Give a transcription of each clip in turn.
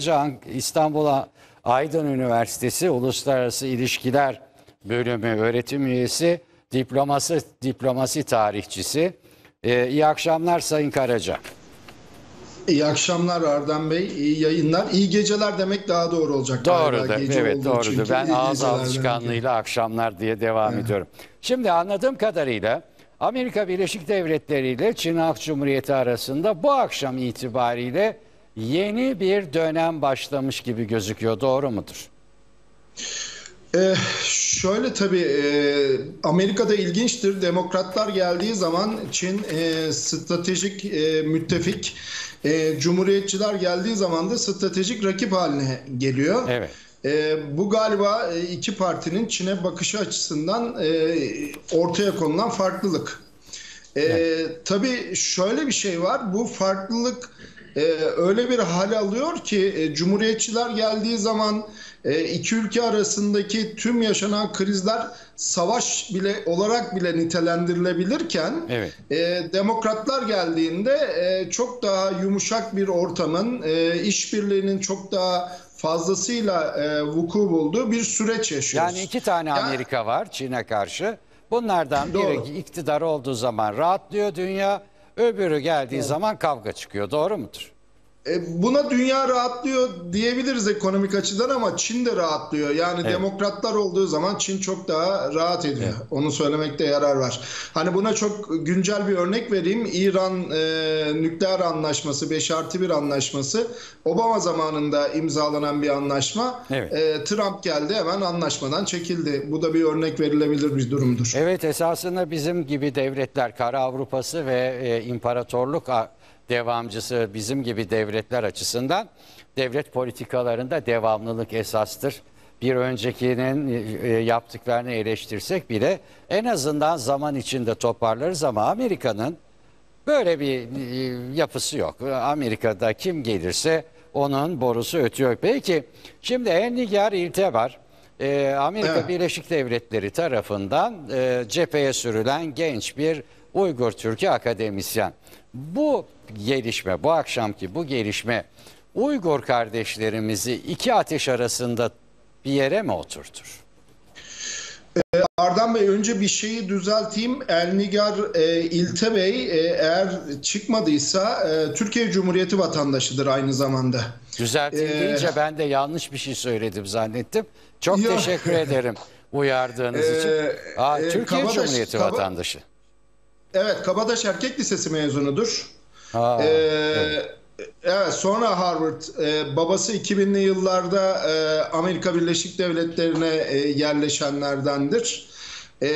Can İstanbul Aydın Üniversitesi Uluslararası İlişkiler Bölümü öğretim üyesi, diploması diplomasi tarihçisi. Ee, iyi akşamlar Sayın Karaca. İyi akşamlar Ardan Bey, iyi yayınlar. İyi geceler demek daha doğru olacak. Doğrudur. Gece evet doğrudur. çünkü Ben iyi ağız alışkanlığıyla akşamlar diye devam ediyorum. Şimdi anladığım kadarıyla Amerika Birleşik Devletleri ile Çin Halk Cumhuriyeti arasında bu akşam itibariyle yeni bir dönem başlamış gibi gözüküyor. Doğru mudur? Ee, şöyle tabii e, Amerika'da ilginçtir. Demokratlar geldiği zaman Çin e, stratejik e, müttefik, e, Cumhuriyetçiler geldiği zaman da stratejik rakip haline geliyor. Evet. E, bu galiba e, iki partinin Çin'e bakışı açısından e, ortaya konulan farklılık. E, Tabii şöyle bir şey var. Bu farklılık e, öyle bir hal alıyor ki e, Cumhuriyetçiler geldiği zaman e, iki ülke arasındaki tüm yaşanan krizler savaş bile olarak bile nitelendirilebilirken Evet. e, demokratlar geldiğinde e, çok daha yumuşak bir ortamın e, işbirliğinin çok daha fazlasıyla e, vuku bulduğu bir süreç yaşıyoruz. Yani iki tane Ya- Amerika var Çin'e karşı. Bunlardan biri Doğru. iktidar olduğu zaman rahatlıyor dünya, öbürü geldiği zaman kavga çıkıyor. Doğru mudur? E, Buna dünya rahatlıyor diyebiliriz ekonomik açıdan ama Çin de rahatlıyor. Yani demokratlar olduğu zaman Çin çok daha rahat ediyor. Onu söylemekte yarar var. Hani buna çok güncel bir örnek vereyim. İran e, nükleer anlaşması 5 artı 1 anlaşması Obama zamanında imzalanan bir anlaşma. Evet. E, Trump geldi hemen anlaşmadan çekildi. Bu da bir örnek verilebilir bir durumdur. Evet esasında bizim gibi devletler, Kara Avrupası ve e, imparatorluk devamcısı bizim gibi devletler açısından devlet politikalarında devamlılık esastır. Bir öncekinin e, yaptıklarını eleştirsek bile en azından zaman içinde toparlarız ama Amerika'nın Böyle bir e, yapısı yok. Amerika'da kim gelirse onun borusu ötüyor. Peki şimdi El Nigar İltebar e, Amerika Evet. Birleşik Devletleri tarafından e, cepheye sürülen genç bir Uygur Türk'ü akademisyen. Bu gelişme, bu akşamki bu gelişme Uygur kardeşlerimizi iki ateş arasında bir yere mi oturtur? Ardan Bey önce bir şeyi düzelteyim. Elnigar e, İlte Bey e, eğer çıkmadıysa e, Türkiye Cumhuriyeti vatandaşıdır aynı zamanda. Düzeltildiğince Ee, ben de yanlış bir şey söyledim zannettim. Çok Yok. teşekkür ederim uyardığınız Ee, için. Aa, e, Türkiye Kabataş- Cumhuriyeti Kaba- vatandaşı. Evet Kabataş Erkek Lisesi mezunudur. Aa, Ee, evet. evet. sonra Harvard e, babası 2000'li yıllarda e, Amerika Birleşik Devletleri'ne e, yerleşenlerdendir. E,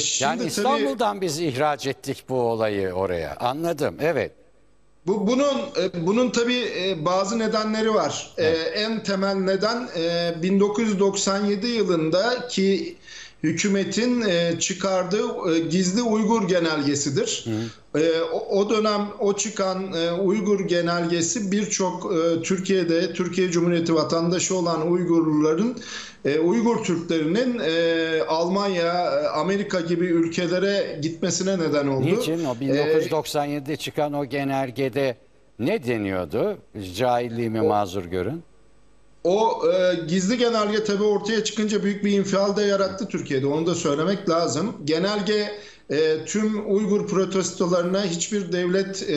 şimdi Yani tabii- İstanbul'dan biz ihraç ettik bu olayı oraya. Anladım. Evet. Bu bunun e, bunun tabii e, bazı nedenleri var. E, En temel neden e, 1997 yılında ki hükümetin e, çıkardığı e, gizli Uygur genelgesidir. E, O o dönem o çıkan e, Uygur genelgesi birçok e, Türkiye'de Türkiye Cumhuriyeti vatandaşı olan Uygurluların e, Uygur Türklerinin e, Almanya, e, Amerika gibi ülkelere gitmesine neden oldu. Niçin o E, 1997'de çıkan o genelgede ne deniyordu? Cahilliğimi mazur görün. O e, gizli genelge tabii ortaya çıkınca büyük bir infial da yarattı Türkiye'de. Onu da söylemek lazım. Genelge e, tüm Uygur protestolarına hiçbir devlet e,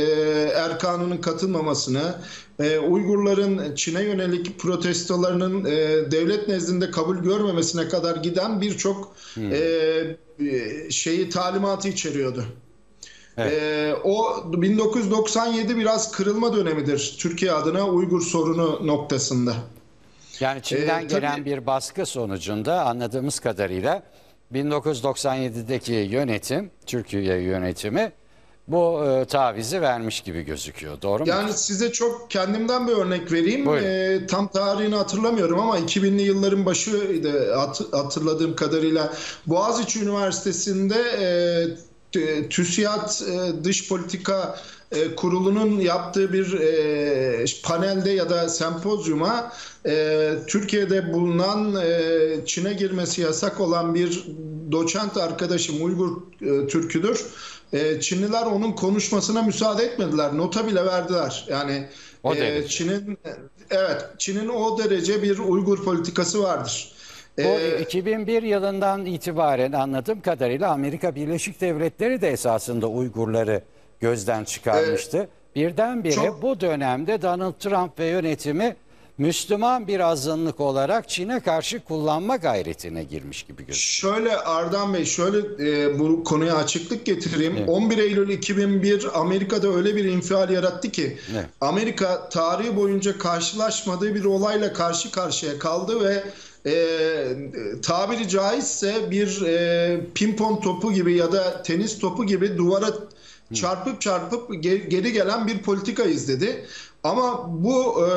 erkanının katılmamasını, e, Uygurların Çin'e yönelik protestolarının e, devlet nezdinde kabul görmemesine kadar giden birçok e, e, şeyi talimatı içeriyordu. Evet. E, o 1997 biraz kırılma dönemidir Türkiye adına Uygur sorunu noktasında. Yani Çin'den Ee, gelen tabii- bir baskı sonucunda anladığımız kadarıyla 1997'deki yönetim, Türkiye yönetimi bu e, tavizi vermiş gibi gözüküyor. Doğru mu? Yani size çok kendimden bir örnek vereyim. Buyurun. Ee, tam tarihini hatırlamıyorum ama 2000'li yılların başıydı hat- hatırladığım kadarıyla. Boğaziçi Üniversitesi'nde e, t- TÜSİAD e, Dış Politika e, Kurulu'nun yaptığı bir e, panelde ya da sempozyuma e, Türkiye'de bulunan e, Çin'e girmesi yasak olan bir doçent arkadaşım Uygur e, Türküdür. E, Çinliler onun konuşmasına müsaade etmediler. Nota bile verdiler. Yani e. Çin'in evet Çin'in o derece bir Uygur politikası vardır. Bu Ee, 2001 yılından itibaren anladığım kadarıyla Amerika Birleşik Devletleri de esasında Uygurları gözden çıkarmıştı. Birdenbire çok- bu dönemde Donald Trump ve yönetimi Müslüman bir azınlık olarak Çin'e karşı kullanma gayretine girmiş gibi gözüküyor. Şöyle Ardan Bey şöyle e, bu konuya açıklık getireyim. 11 Eylül 2001 Amerika'da öyle bir infial yarattı ki Evet. Amerika tarihi boyunca karşılaşmadığı bir olayla karşı karşıya kaldı ve e, tabiri caizse bir e, pimpon topu gibi ya da tenis topu gibi duvara çarpıp çarpıp ge- geri gelen bir politika izledi. Ama bu e,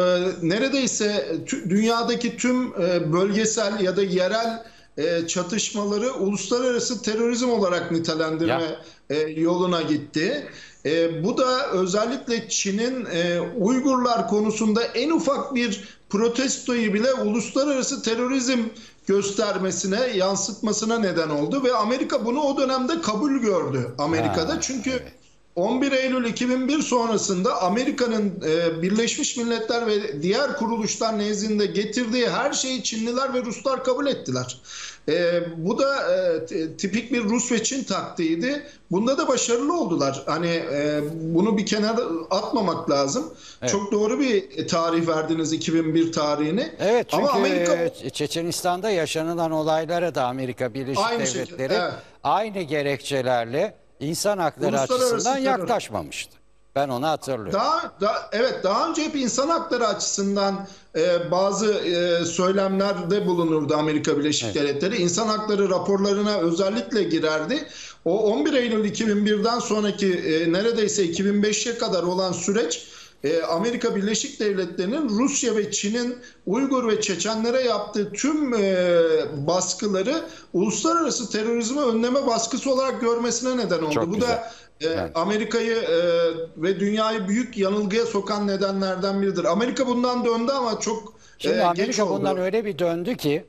neredeyse dünyadaki tüm e, bölgesel ya da yerel e, çatışmaları uluslararası terörizm olarak nitelendirme Ya. e, yoluna gitti. E, bu da özellikle Çin'in e, Uygurlar konusunda en ufak bir protestoyu bile uluslararası terörizm göstermesine, yansıtmasına neden oldu ve Amerika bunu o dönemde kabul gördü Amerika'da. Ha, Çünkü evet. 11 Eylül 2001 sonrasında Amerika'nın e, Birleşmiş Milletler ve diğer kuruluşlar nezdinde getirdiği her şeyi Çinliler ve Ruslar kabul ettiler. E, bu da e, tipik bir Rus ve Çin taktiğiydi. Bunda da başarılı oldular. Hani e, bunu bir kenara atmamak lazım. Evet. Çok doğru bir tarih verdiniz 2001 tarihini. Evet çünkü Ama Amerika e, Çeçenistan'da yaşanılan olaylara da Amerika Birleşik Aynı şekilde, Devletleri evet. aynı gerekçelerle insan hakları Uluslararası açısından terör. yaklaşmamıştı. Ben onu hatırlıyorum. Daha, da, evet daha önce hep insan hakları açısından e, bazı e, söylemlerde bulunurdu Amerika Birleşik Devletleri. İnsan hakları raporlarına özellikle girerdi. O 11 Eylül 2001'den sonraki e, neredeyse 2005'e kadar olan süreç e, Amerika Birleşik Devletleri'nin Rusya ve Çin'in Uygur ve Çeçenlere yaptığı tüm e, baskıları uluslararası terörizmi önleme baskısı olarak görmesine neden oldu. Çok Bu güzel. da e, Evet. Amerika'yı e, ve dünyayı büyük yanılgıya sokan nedenlerden biridir. Amerika bundan döndü ama çok Şimdi e, Amerika geç oldu. bundan öyle bir döndü ki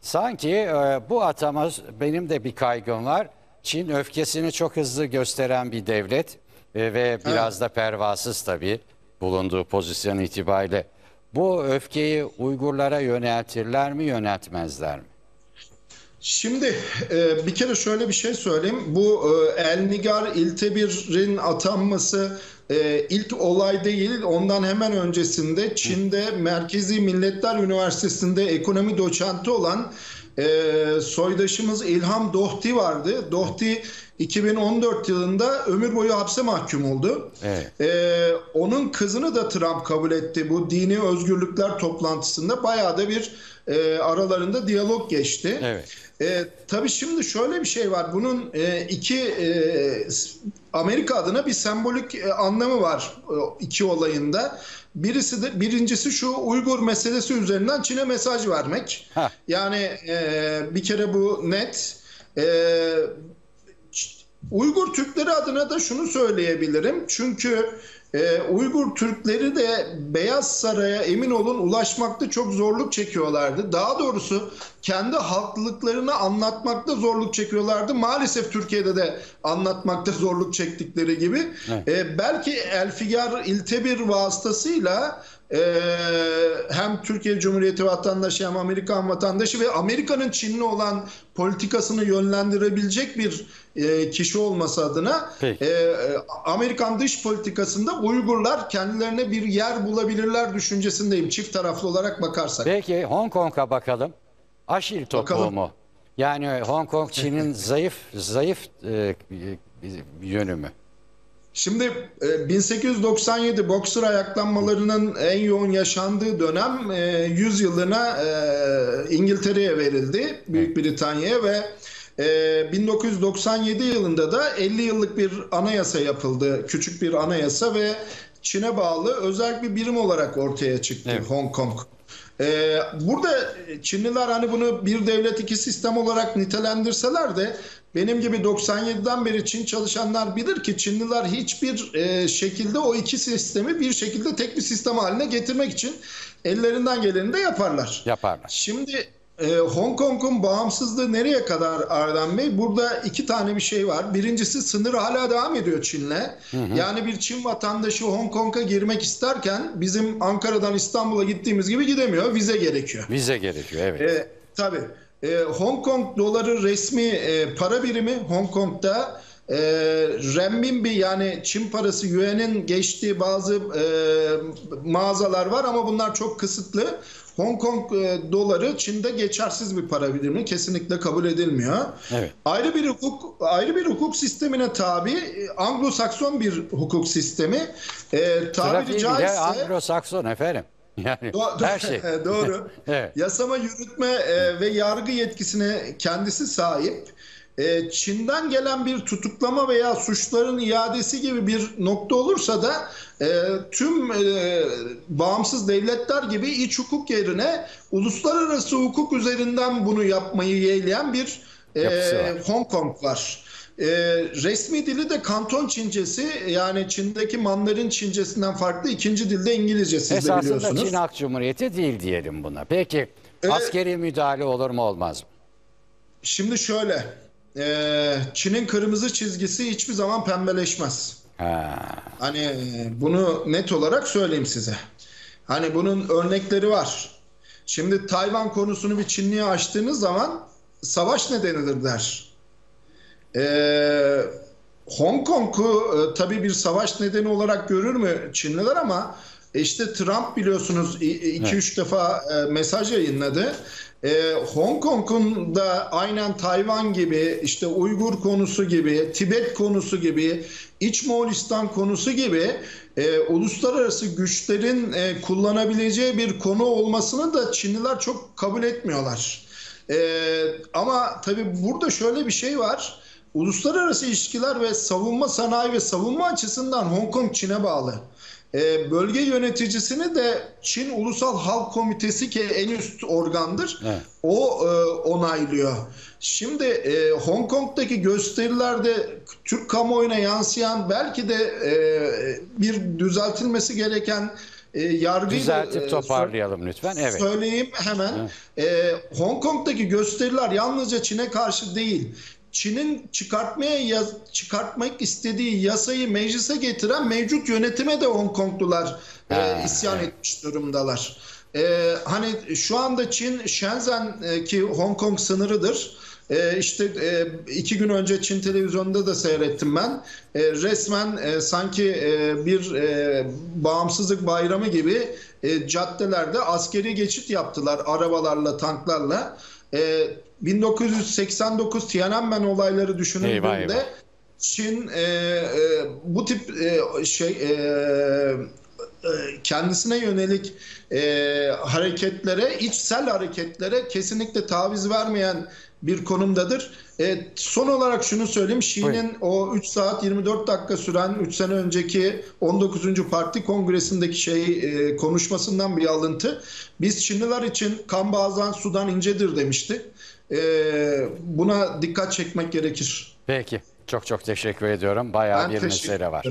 sanki e, bu atama benim de bir kaygım var. Çin öfkesini çok hızlı gösteren bir devlet e, ve biraz da pervasız tabii bulunduğu pozisyon itibariyle. Bu öfkeyi Uygurlara yöneltirler mi yöneltmezler mi? Şimdi e, bir kere şöyle bir şey söyleyeyim. Bu e, El Nigar İltebir'in atanması e, ilk olay değil. Ondan hemen öncesinde Çin'de Merkezi Milletler Üniversitesi'nde ekonomi doçenti olan e, soydaşımız İlham Dohti vardı. Dohti 2014 yılında ömür boyu hapse mahkum oldu. Evet. Ee, onun kızını da Trump kabul etti. Bu dini özgürlükler toplantısında bayağı da bir e, aralarında diyalog geçti. Evet. E, tabii şimdi şöyle bir şey var. Bunun e, iki e, Amerika adına bir sembolik e, anlamı var e, iki olayında. Birisi de birincisi şu Uygur meselesi üzerinden Çin'e mesaj vermek. Hah. Yani e, bir kere bu net. E, Uygur Türkleri adına da şunu söyleyebilirim. Çünkü e, Uygur Türkleri de Beyaz Saray'a emin olun ulaşmakta çok zorluk çekiyorlardı. Daha doğrusu kendi halklıklarını anlatmakta zorluk çekiyorlardı. Maalesef Türkiye'de de anlatmakta zorluk çektikleri gibi. Evet. E, belki Elfigar İltebir vasıtasıyla e, hem Türkiye Cumhuriyeti vatandaşı hem Amerikan vatandaşı ve Amerika'nın Çinli olan politikasını yönlendirebilecek bir kişi olması adına Peki. e, e, Amerikan dış politikasında Uygurlar kendilerine bir yer bulabilirler düşüncesindeyim çift taraflı olarak bakarsak. Peki Hong Kong'a bakalım. Aşil topuğu Bakalım. mu? Yani Hong Kong Çin'in zayıf zayıf e, yönü mü? Şimdi e, 1897 boksör ayaklanmalarının en yoğun yaşandığı dönem e, 100 yılına e, İngiltere'ye verildi, Büyük Britanya'ya ve e, 1997 yılında da 50 yıllık bir anayasa yapıldı, küçük bir anayasa ve Çin'e bağlı özel bir birim olarak ortaya çıktı Evet. Hong Kong. Ee, burada Çinliler hani bunu bir devlet iki sistem olarak nitelendirseler de benim gibi 97'den beri Çin çalışanlar bilir ki Çinliler hiçbir e, şekilde o iki sistemi bir şekilde tek bir sistem haline getirmek için ellerinden geleni de yaparlar. Yaparlar. Şimdi e, Hong Kong'un bağımsızlığı nereye kadar Ardan Bey? Burada iki tane bir şey var. Birincisi sınır hala devam ediyor Çin'le. Yani bir Çin vatandaşı Hong Kong'a girmek isterken bizim Ankara'dan İstanbul'a gittiğimiz gibi gidemiyor. Vize gerekiyor. Vize gerekiyor evet. E, tabii. E, Hong Kong doları resmi e, para birimi Hong Kong'da e, renminbi yani Çin parası yuan'in geçtiği bazı e, mağazalar var ama bunlar çok kısıtlı. Hong Kong e, doları Çin'de geçersiz bir para birimi kesinlikle kabul edilmiyor. Evet. Ayrı bir hukuk ayrı bir hukuk sistemine tabi Anglo-Sakson bir hukuk sistemi. E, tabiri Trafiği caizse Anglo-Sakson efendim. Yani Do- her şey. Doğru. Evet. Yasama, yürütme e, ve yargı yetkisine kendisi sahip. E, Çin'den gelen bir tutuklama veya suçların iadesi gibi bir nokta olursa da e, tüm e, bağımsız devletler gibi iç hukuk yerine uluslararası hukuk üzerinden bunu yapmayı yeğleyen bir e. Hong Kong var. E, resmi dili de Kanton Çincesi yani Çin'deki Mandarin Çincesinden farklı ikinci dilde İngilizce siz de Esasında biliyorsunuz. Çin Halk Cumhuriyeti değil diyelim buna. Peki askeri müdahale olur mu olmaz mı? Şimdi şöyle, e, Çin'in kırmızı çizgisi hiçbir zaman pembeleşmez. Ha. Hani e, bunu net olarak söyleyeyim size. Hani bunun örnekleri var. Şimdi Tayvan konusunu bir Çinli'ye açtığınız zaman savaş nedenidir der. Ee, Hong Kong'u e, tabii bir savaş nedeni olarak görür mü Çinliler ama işte Trump biliyorsunuz 2-3 defa e, mesaj yayınladı. E, Hong Kong'un da aynen Tayvan gibi işte Uygur konusu gibi Tibet konusu gibi İç Moğolistan konusu gibi e, uluslararası güçlerin e, kullanabileceği bir konu olmasını da Çinliler çok kabul etmiyorlar. E, ama tabii burada şöyle bir şey var. Uluslararası ilişkiler ve savunma sanayi ve savunma açısından Hong Kong Çin'e bağlı. E, bölge yöneticisini de Çin Ulusal Halk Komitesi ki en üst organdır. Evet. O e, onaylıyor. Şimdi e, Hong Kong'daki gösterilerde Türk kamuoyuna yansıyan belki de e, bir düzeltilmesi gereken e, yargıyı Düzeltip e, toparlayalım lütfen. Evet. Söyleyeyim hemen. Ee, Hong Kong'daki gösteriler yalnızca Çin'e karşı değil. Çin'in çıkartmaya yaz- çıkartmak istediği yasayı meclise getiren mevcut yönetime de Hong Konglular e, isyan etmiş durumdalar. Ee, hani şu anda Çin Shenzhen e, ki Hong Kong sınırıdır. Ee, işte e, iki gün önce Çin televizyonunda da seyrettim ben. E, resmen e, sanki e, bir e, bağımsızlık bayramı gibi e, caddelerde askeri geçit yaptılar arabalarla, tanklarla. E, 1989 Tiananmen olayları düşünüldüğünde Eyvah, eyvah. Çin e, e, bu tip e, şey e, e, kendisine yönelik e, hareketlere, içsel hareketlere kesinlikle taviz vermeyen bir konumdadır. E, son olarak şunu söyleyeyim. Xi'nin o 3 saat 24 dakika süren 3 sene önceki 19. Parti Kongresi'ndeki şey e, konuşmasından bir alıntı. Biz Çinliler için kan bazen sudan incedir demişti. E, buna dikkat çekmek gerekir. Peki. Çok çok teşekkür ediyorum. Bayağı Ben bir mesele var.